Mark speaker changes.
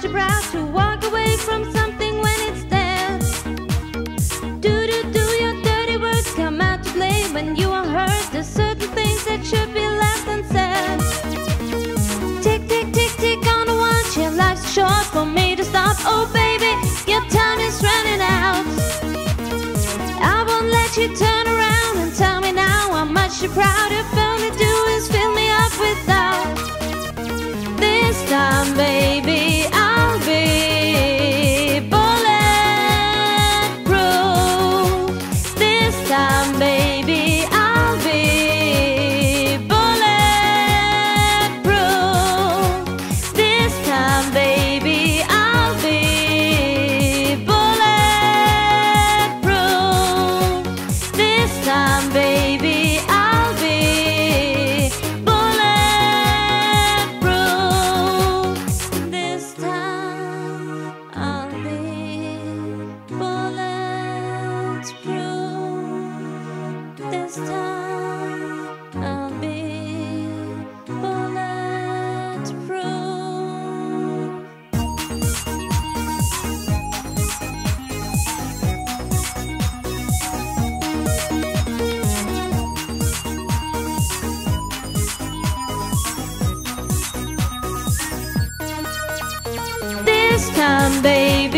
Speaker 1: too proud to walk away from something when it's there. Do do do your dirty words come out to play when you are hurt. There's certain things that should be left unsaid. Tick tick tick tick on the watch. Your life's short for me to stop. Oh baby, your time is running out. I won't let you turn around and tell me now how much you're proud. If only do This time, baby,